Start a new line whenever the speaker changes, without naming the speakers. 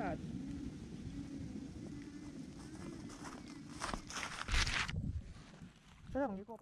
ตัด这种一个。